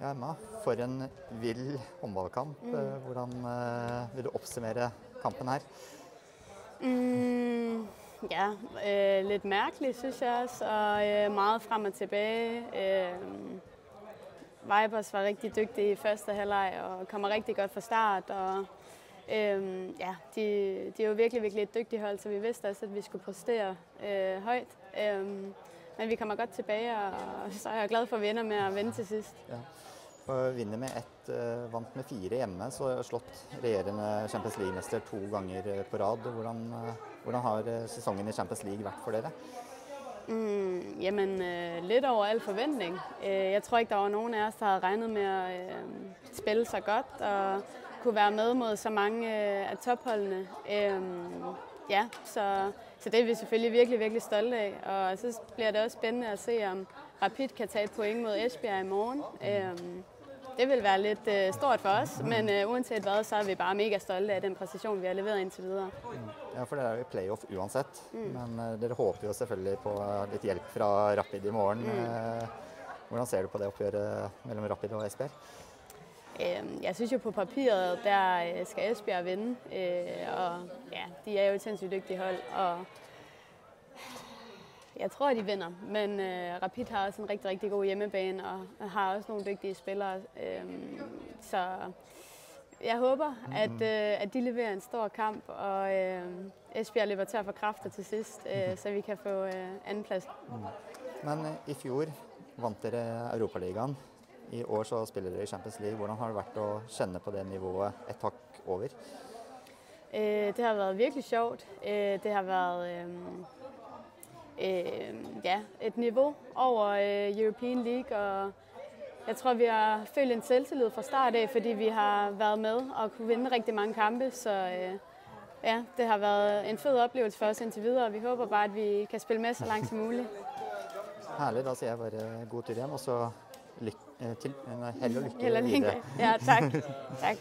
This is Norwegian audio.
Ja, Emma, for en vill håndballkamp. Mm. Eh, Hvordan eh, vil du oppsummere kampen her? Mm, ja, øh, litt merkelig, synes jeg også, og øh, meget frem og tilbake. Øh, Vibers var riktig dyktig i første halvleg og kommer riktig godt fra start. Og, øh, ja, de, de er jo virkelig, virkelig et dyktig hold, så vi visste også, at vi skulle prestere høyt. Men vi kommer godt tilbage, og så er jeg glad for, at vi ender med at vinde til sidst. Ja. Og vinner med ett, eh, vant med fire hjemme, så har slått regjerende Champions League-mester to ganger eh, på rad. Hvordan, eh, hvordan har sesongen i Champions League vært for dere? Mm, jamen, litt over al forventning. Øh, jeg tror ikke, der var noen av oss som hadde regnet med øh, spille så godt og kunne være med mot så mange av toppholdene. topholdene. Øh, ja, så, så det er vi selvfølgelig virkelig, virkelig stolte af. Og så bliver det også spændende at se, om Rapid kan tage et point mod Esbjerg i morgen. Øhm, det vil være lidt øh, stort for os, men øh, uanset hvad, så er vi bare mega stolte af den præstation, vi har leveret indtil videre. Ja, for dere er jo i playoff uansett. Men eh, dere håper jo selvfølgelig på litt hjelp fra Rapid i morgen. Mm. Hvordan ser du på det oppgjøret mellom Rapid og Esbjerg? Jeg synes jo på papiret, der øh, skal Esbjerg vinde, øh, og ja, de er jo et sindssygt dygtigt hold, og jeg tror, de vinder, men øh, Rapid har også en rigtig, rigtig god hjemmebane, og har også nogle dygtige spillere, så jeg håber, at, øh, at de leverer en stor kamp, og Esbjerg løber tør for kræfter til sidst, øh, så vi kan få øh, andenplads. Men eh, i fjor vant dere Europaligaen. I år så spiller dere i Champions League. Hvordan har det vært å kjenne på det nivået et hakk over? Eh, det har vært virkelig sjovt. Eh, det har vært øh, ja, et nivå over øh, European League, og jeg tror, vi har følt en selvtillid fra start av, fordi vi har vært med og kunne vinne rigtig mange kampe, så øh, ja, det har vært en fed opplevelse for oss inntil videre, og vi håper bare, at vi kan spille med så langt som mulig. Herlig. Da sier jeg bare god tur hjem, og så lyk eh, til, eh, hell og lykke Held og lykke. Ja, tak. tak.